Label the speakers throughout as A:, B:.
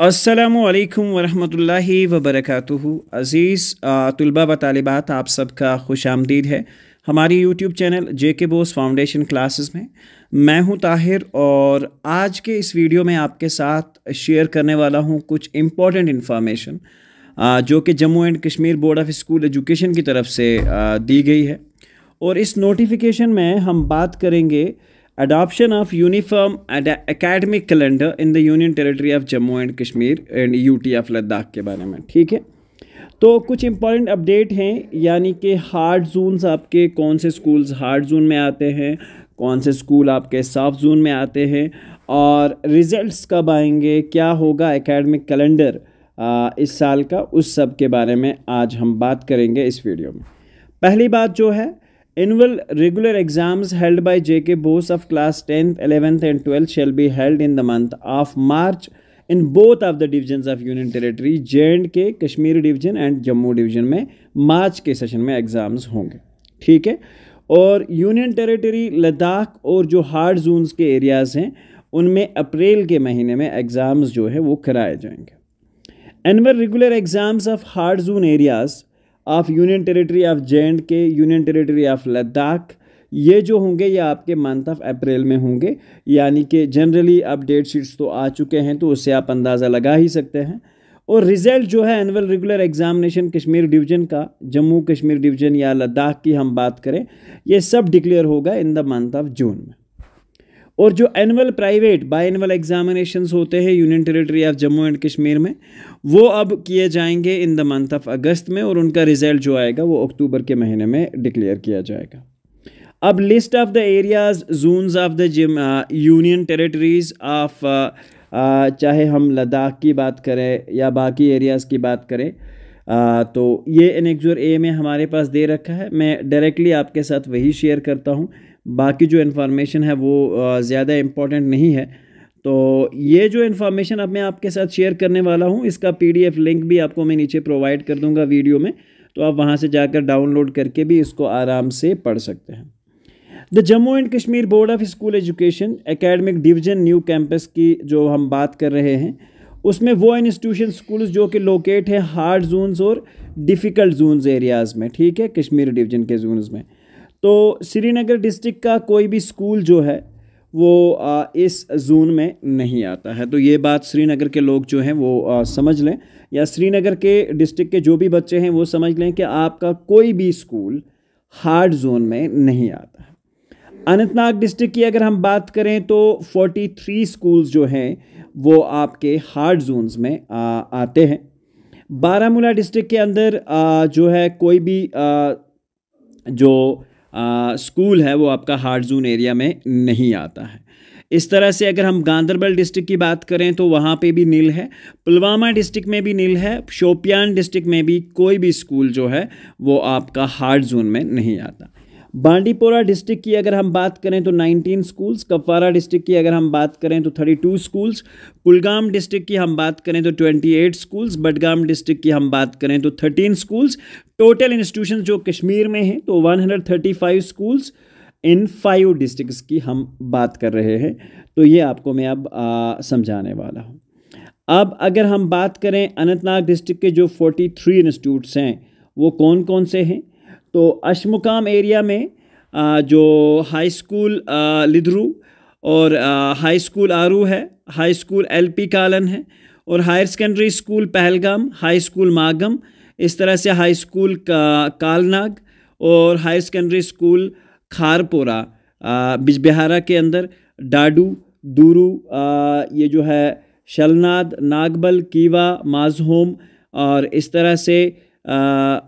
A: असलकम वरहमतुल्लाहि वबरकातुहु अज़ीज़ तलबा व तालिबात आप सबका खुश आमदीद है हमारी यूट्यूब चैनल जे के बोस फाउंडेशन क्लासेस में मैं हूँ ताहिर और आज के इस वीडियो में आपके साथ शेयर करने वाला हूँ कुछ इंपॉर्टेंट इन्फॉर्मेशन जो कि Jammu and Kashmir board of school education की तरफ़ से दी गई है और इस नोटिफिकेशन में हम बात करेंगे adoption of uniform academic calendar in the union territory of Jammu and Kashmir and UT of Ladakh के बारे में, ठीक है? तो कुछ इंपॉर्टेंट अपडेट हैं, यानी कि हार्ड जोन्स आपके कौन से स्कूल्स हार्ड जोन में आते हैं, कौन से स्कूल आपके सॉफ्ट जोन में आते हैं, और रिज़ल्ट्स कब आएँगे, क्या होगा एकेडमिक कैलेंडर इस साल का, उस सब के बारे में आज हम बात करेंगे इस वीडियो में। पहली बात जो है Annual regular exams held by JK Bose of class 10th, 11th and 12th shall be held in the month of March in both of the divisions of Union Territory, J&K, Kashmir Division and Jammu Division में मार्च के session में exams होंगे ठीक है और union territory Ladakh और जो hard Jones के एरियाज़ हैं उनमें अप्रैल के महीने में एग्ज़ाम्स जो है वो कराए जाएँगे annual regular exams of hard zone areas of union territory of J and K union territory of Ladakh ये जो होंगे, ये आपके मंथ ऑफ़ अप्रैल में होंगे। यानी कि जनरली अब डेट शीट्स तो आ चुके हैं तो उससे आप अंदाज़ा लगा ही सकते हैं। और रिज़ल्ट जो है annual regular examination Kashmir division का जम्मू कश्मीर डिवीज़न या लद्दाख की हम बात करें, ये सब डिक्लेयर होगा in the month of June में। और जो annual private biannual examinations होते हैं union territory of Jammu and Kashmir में वो अब किए जाएँगे in the month of August में और उनका रिज़ल्ट जो आएगा वो अक्टूबर के महीने में डिक्लेयर किया जाएगा। अब list of the areas zones of the gym union territories of चाहे हम लद्दाख की बात करें या बाकी एरियाज़ की बात करें आ, तो ये एनेक्जोर ए में हमारे पास दे रखा है। मैं डायरेक्टली आपके साथ वही शेयर करता हूँ। बाकी जो इन्फॉर्मेशन है वो ज़्यादा इम्पोर्टेंट नहीं है। तो ये जो इन्फॉर्मेशन अब मैं आपके साथ शेयर करने वाला हूँ, इसका पीडीएफ लिंक भी आपको मैं नीचे प्रोवाइड कर दूँगा वीडियो में। तो आप वहाँ से जाकर डाउनलोड करके भी इसको आराम से पढ़ सकते हैं। The Jammu and Kashmir board of school education academic division new campus की जो हम बात कर रहे हैं, उसमें वो इंस्टीट्यूशन स्कूल्स जो कि लोकेट है हार्ड जोन्स और डिफ़िकल्ट जोन्स एरियाज़ में, ठीक है? कश्मीर डिवीज़न के जोन्स में। तो श्रीनगर डिस्ट्रिक्ट का कोई भी स्कूल जो है वो इस जोन में नहीं आता है। तो ये बात श्रीनगर के लोग जो हैं वो समझ लें या श्रीनगर के डिस्ट्रिक्ट के जो भी बच्चे हैं वो समझ लें कि आपका कोई भी स्कूल हार्ड जोन में नहीं आता है। अनंतनाग डिस्ट्रिक्ट की अगर हम बात करें तो 43 स्कूल्स जो हैं वो आपके हार्ड जोन्स में आ, आते हैं। बारामूला डिस्ट्रिक्ट के अंदर आ, जो है कोई भी आ, जो स्कूल है, वो आपका हार्ड जोन एरिया में नहीं आता है। इस तरह से अगर हम गांधरबल डिस्ट्रिक्ट की बात करें तो वहाँ पे भी नील है, पुलवामा डिस्ट्रिक्ट में भी नील है, शोपियान डिस्ट्रिक्ट में भी कोई भी स्कूल जो है, वो आपका हार्ड जोन में नहीं आता। बांडीपोरा डिस्ट्रिक्ट की अगर हम बात करें तो 19 स्कूल्स कपवारा डिस्ट्रिक्ट की अगर हम बात करें तो 32 स्कूल्स कुलगाम डिस्ट्रिक्ट की हम बात करें तो 28 स्कूल्स बडगाम डिस्ट्रिक्ट की हम बात करें तो 13 स्कूल्स टोटल इंस्टीट्यूशन जो कश्मीर में हैं तो 135 स्कूल्स इन फाइव डिस्ट्रिक्ट्स की हम बात कर रहे हैं। तो ये आपको मैं अब आ, समझाने वाला हूँ। अब अगर हम बात करें अनंतनाग डिस्ट्रिक्ट के जो 43 इंस्टीट्यूट्स हैं वो कौन कौन से हैं? तो अशमुकाम एरिया में जो हाई स्कूल लिधरू और हाई स्कूल आरू है हाई स्कूल एलपी कालन है और higher secondary school Pahalgam high school Magam इस तरह से हाई स्कूल का कालनाग और higher secondary school Kharpora Bijbehara के अंदर डाडू दूरू आ, ये जो है शलनाद नागबल कीवा माजहोम और इस तरह से आ,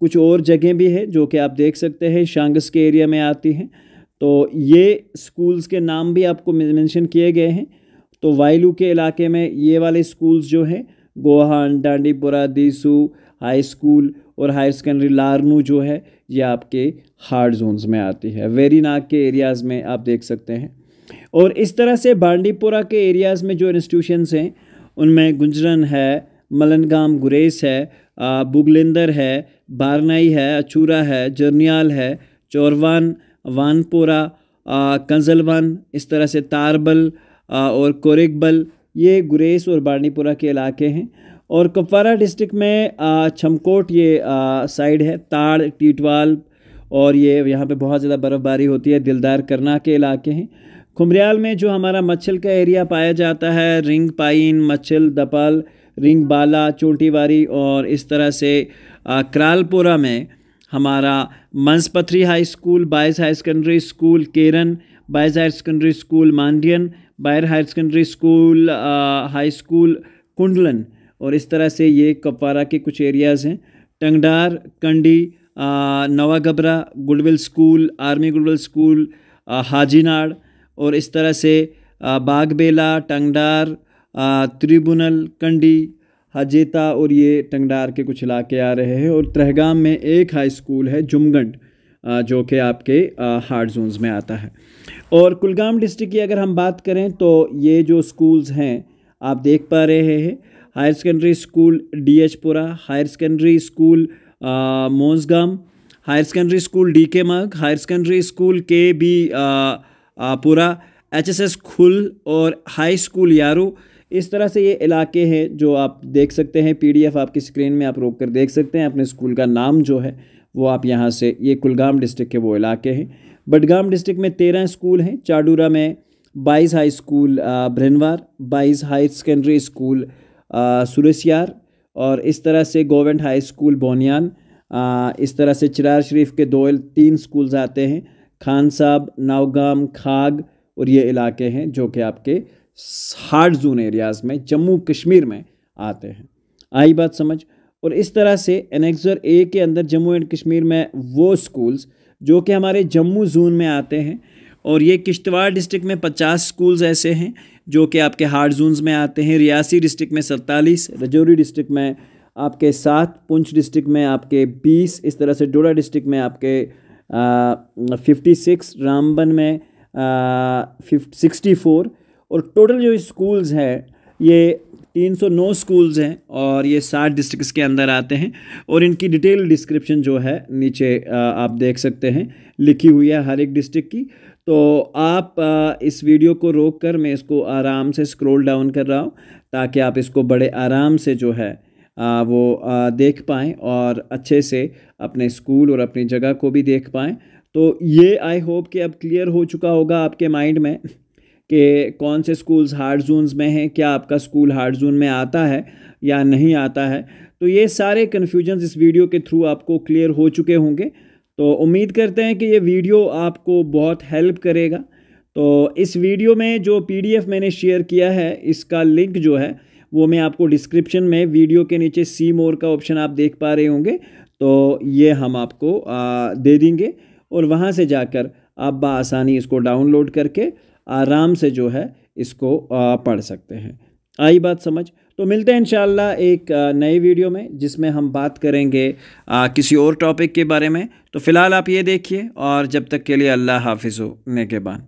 A: कुछ और जगह भी है जो कि आप देख सकते हैं, शांगस के एरिया में आती हैं। तो ये स्कूल्स के नाम भी आपको मेंशन किए गए हैं। तो वायलू के इलाके में ये वाले स्कूल्स जो हैं, गोहान डांडीपुरा दीसू हाई स्कूल और हायर सेकेंडरी लारनू जो है, ये आपके हार्ड जोन्स में आती है। वेरी नाग के एरियाज़ में आप देख सकते हैं। और इस तरह से बांडीपुरा के एरियाज़ में जो इंस्टीट्यूशंस हैं, उनमें गुंजरन है, मलनगाम गुरेस है बुगलिंदर है बारनाई है, अचूरा है, जर्नियाल है, चौरवान, वानपुरा कंजलवान, इस तरह से तारबल और कोरिकबल, ये गुरेस और बानीपुरा के इलाके हैं। और कुपवारा डिस्ट्रिक्ट में छमकोट ये साइड है, ताड़, टीटवाल, और ये यहाँ पे बहुत ज़्यादा बर्फ़बारी होती है, दिलदार करना के इलाके हैं। खुमरियाल में जो हमारा मच्छल का एरिया पाया जाता है, रिंग पाइन, मच्छल, दपाल, रिंग बाला, चोटीवारी, और इस तरह से करालपुरा में हमारा Manspathri high school, boys higher secondary school, Keran, boys higher secondary school, Mandian, boys higher secondary school high school, Kundlan और इस तरह से ये कपवारा के कुछ एरियाज़ हैं। Tangdar, Kandi Nawa Gabra goodwill school, army goodwill school Hajinar और इस तरह से बागबेला, टंगडार त्रिबुनल कंडी हजेता और ये टंगडार के कुछ इलाके आ रहे हैं और त्रहगाम में एक हाई स्कूल है जुमगंड जो कि आपके हार्ड जोन्स में आता है। और कुलगाम डिस्ट्रिक्ट की अगर हम बात करें तो ये जो स्कूल्स हैं, आप देख पा रहे हैं higher secondary school D एचपुरा higher secondary school Mosgam higher secondary school D K मग higher secondary school K B Pora H S S खुल और हाई स्कूल यारो इस तरह से ये इलाके हैं जो आप देख सकते हैं पीडीएफ आपकी स्क्रीन में आप रोक कर देख सकते हैं, अपने स्कूल का नाम जो है, वो आप यहाँ से, ये कुलगाम डिस्ट्रिक्ट के वो इलाके हैं। बडगाम डिस्ट्रिक्ट में तेरह स्कूल हैं, चाडूरा में बाईस हाई स्कूल ब्रनवार बाईस हाई सेकेंडरी स्कूल सुरसियार और इस तरह से गवर्नमेंट हाई स्कूल, बोनियान इस तरह से चिरार शरीफ के दो तीन स्कूल्स आते हैं, खान साहब, नावगाम, खाग और ये इलाके हैं जो कि आपके हार्ड जोन एरियाज़ में, जम्मू कश्मीर में आते हैं। आई बात समझ? और इस तरह से एनेक्सर ए के अंदर जम्मू एंड कश्मीर में वो स्कूल्स जो कि हमारे जम्मू जोन में आते हैं, और ये किश्तवाड़ डिस्ट्रिक्ट में पचास स्कूल्स ऐसे हैं जो कि आपके हार्ड जोन्स में आते हैं। रियासी डिस्ट्रिक्ट में सैंतालीस, रजौरी डिस्ट्रिक्ट में आपके सात, पुंछ डिस्ट्रिक्ट में आपके बीस, इस तरह से डोडा डिस्ट्रिक्ट में आपके फिफ्टी सिक्स, रामबन में सिक्सटी फोर और टोटल जो स्कूल्स हैं, ये 309 स्कूल्स हैं और ये साठ डिस्ट्रिक्ट्स के अंदर आते हैं और इनकी डिटेल डिस्क्रिप्शन जो है, नीचे आप देख सकते हैं, लिखी हुई है हर एक डिस्ट्रिक्ट की। तो आप इस वीडियो को रोक कर मैं इसको आराम से स्क्रॉल डाउन कर रहा हूँ, ताकि आप इसको बड़े आराम से जो है वो देख पाएँ और अच्छे से अपने स्कूल और अपनी जगह को भी देख पाएँ। तो ये आई होप कि अब क्लियर हो चुका होगा आपके माइंड में। कि कौन से स्कूल्स हार्ड जोन्स में हैं, क्या आपका स्कूल हार्ड जोन में आता है या नहीं आता है? तो ये सारे कन्फ्यूज़न इस वीडियो के थ्रू आपको क्लियर हो चुके होंगे। तो उम्मीद करते हैं कि ये वीडियो आपको बहुत हेल्प करेगा। तो इस वीडियो में जो पीडीएफ मैंने शेयर किया है, इसका लिंक जो है, वो मैं आपको डिस्क्रिप्शन में वीडियो के नीचे सी मोर का ऑप्शन आप देख पा रहे होंगे। तो ये हम आपको दे देंगे और वहाँ से जाकर आप बसानी इसको डाउनलोड करके आराम से जो है इसको पढ़ सकते हैं। आई बात समझ? तो मिलते हैं इंशाल्लाह एक नए वीडियो में, जिसमें हम बात करेंगे किसी और टॉपिक के बारे में। तो फ़िलहाल आप ये देखिए, और जब तक के लिए अल्लाह हाफिज़ के नेकेबान